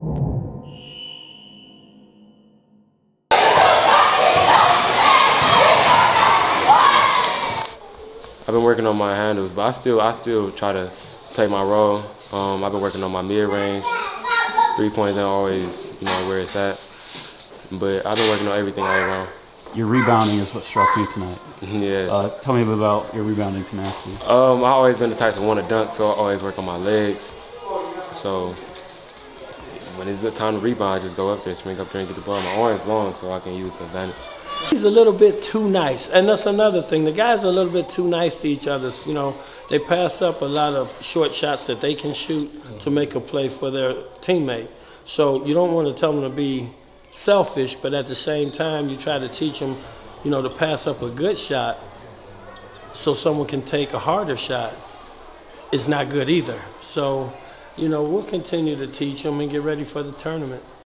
I've been working on my handles, but I still I still try to play my role. Um, I've been working on my mid range. Three points ain't always you know where it's at, but I've been working on everything all around. Your rebounding is what struck me tonight. yes. Uh, tell me about your rebounding tenacity. Um, I've always been the type to want to dunk, so I always work on my legs. So when it's the time to rebound, I just go up there, swing up there, and get the ball. My arm's long, so I can use the advantage. He's a little bit too nice, and that's another thing. The guys are a little bit too nice to each other. You know, they pass up a lot of short shots that they can shoot to mm-hmm. make a play for their teammate. So you don't want to tell them to be selfish, but at the same time, you try to teach them, you know, to pass up a good shot so someone can take a harder shot. It's not good either. So, you know, we'll continue to teach them and get ready for the tournament.